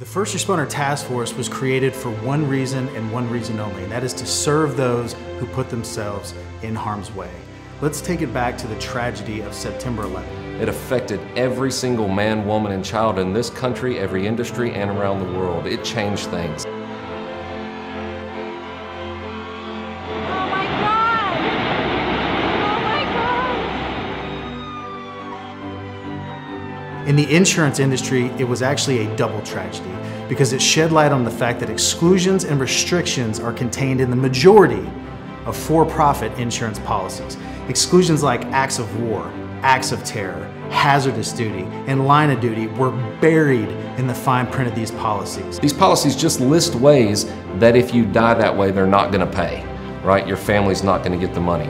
The First Responder Task Force was created for one reason and one reason only, and that is to serve those who put themselves in harm's way. Let's take it back to the tragedy of September 11. It affected every single man, woman, and child in this country, every industry, and around the world. It changed things. The insurance industry, it was actually a double tragedy because it shed light on the fact that exclusions and restrictions are contained in the majority of for-profit insurance policies. Exclusions like acts of war, acts of terror, hazardous duty, and line of duty were buried in the fine print of these policies. These policies just list ways that if you die that way, they're not going to pay, right? Your family's not going to get the money.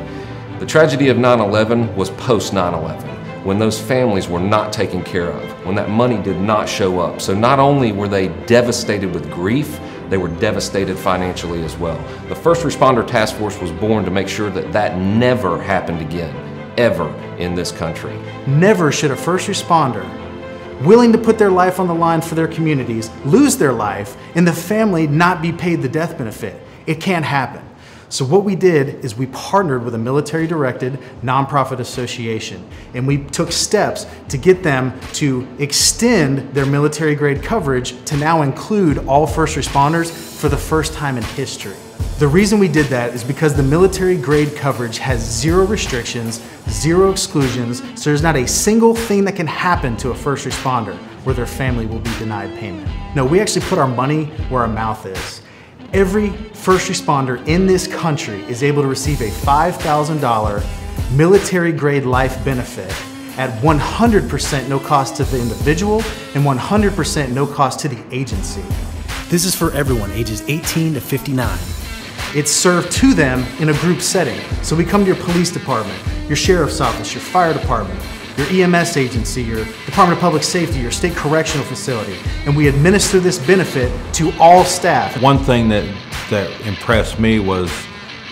The tragedy of 9 11 was post 9 11 when those families were not taken care of, when that money did not show up. So not only were they devastated with grief, they were devastated financially as well. The First Responder Task Force was born to make sure that that never happened again, ever in this country. Never should a first responder willing to put their life on the line for their communities lose their life and the family not be paid the death benefit. It can't happen. So what we did is we partnered with a military-directed nonprofit association, and we took steps to get them to extend their military-grade coverage to now include all first responders for the first time in history. The reason we did that is because the military-grade coverage has zero restrictions, zero exclusions, so there's not a single thing that can happen to a first responder where their family will be denied payment. No, we actually put our money where our mouth is. Every first responder in this country is able to receive a $5,000 military grade life benefit at 100% no cost to the individual and 100% no cost to the agency. This is for everyone ages 18 to 59. It's served to them in a group setting. So we come to your police department, your sheriff's office, your fire department, your EMS agency, your Department of Public Safety, your state correctional facility, and we administer this benefit to all staff. One thing that, that impressed me was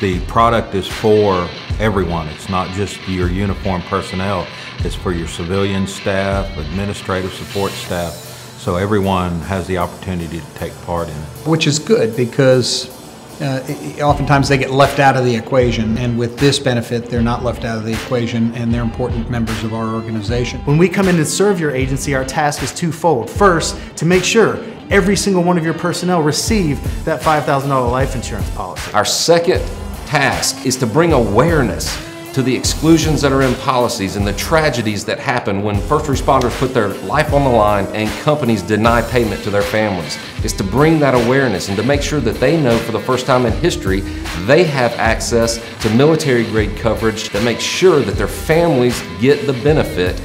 the product is for everyone. It's not just your uniform personnel, it's for your civilian staff, administrative support staff. So everyone has the opportunity to take part in it. which is good because uh, i- oftentimes they get left out of the equation. And with this benefit, they're not left out of the equation and they're important members of our organization. When we come in and serve your agency, our task is twofold. First, to make sure every single one of your personnel receive that $5,000 life insurance policy. Our second task is to bring awareness to the exclusions that are in policies and the tragedies that happen when first responders put their life on the line and companies deny payment to their families. Is to bring that awareness and to make sure that they know for the first time in history they have access to military grade coverage that makes sure that their families get the benefit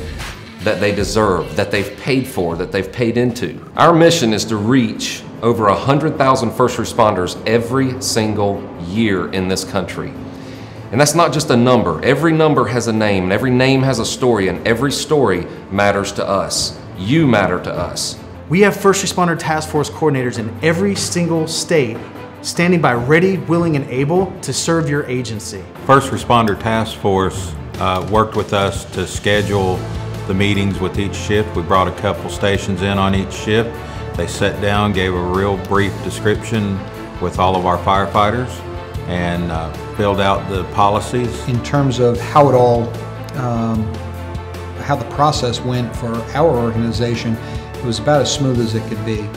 that they deserve, that they've paid for, that they've paid into. Our mission is to reach over 100,000 first responders every single year in this country. And that's not just a number. Every number has a name, and every name has a story, and every story matters to us. You matter to us. We have first responder task force coordinators in every single state standing by ready, willing, and able to serve your agency. First Responder Task Force uh, worked with us to schedule the meetings with each shift. We brought a couple stations in on each shift. They sat down, gave a real brief description with all of our firefighters, and uh, filled out the policies. In terms of how it all, um, how the process went for our organization, it was about as smooth as it could be.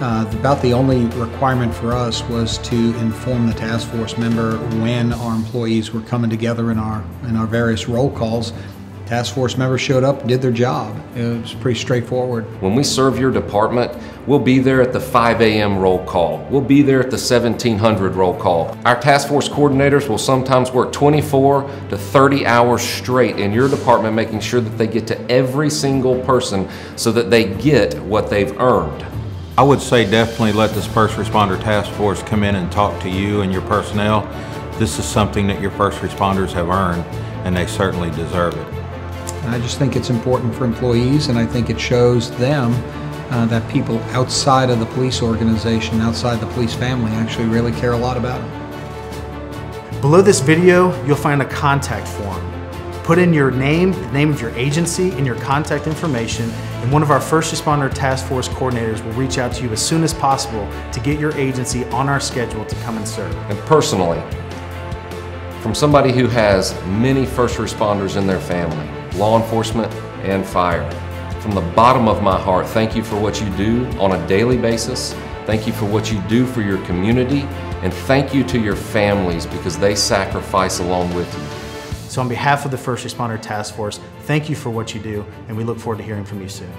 Uh, about the only requirement for us was to inform the task force member when our employees were coming together in our in our various roll calls. Task force members showed up, did their job. It was pretty straightforward. When we serve your department, we'll be there at the 5 a.m. roll call. We'll be there at the 1700 roll call. Our task force coordinators will sometimes work 24 to 30 hours straight in your department, making sure that they get to every single person so that they get what they've earned. I would say definitely let this First Responder Task Force come in and talk to you and your personnel. This is something that your first responders have earned, and they certainly deserve it. I just think it's important for employees, and I think it shows them uh, that people outside of the police organization, outside the police family, actually really care a lot about them. Below this video, you'll find a contact form. Put in your name, the name of your agency, and your contact information, And one of our first responder task force coordinators will reach out to you as soon as possible to get your agency on our schedule to come and serve. And personally, from somebody who has many first responders in their family, law enforcement and fire, from the bottom of my heart, thank you for what you do on a daily basis. Thank you for what you do for your community. And thank you to your families because they sacrifice along with you. So on behalf of the First Responder Task Force, thank you for what you do, and we look forward to hearing from you soon.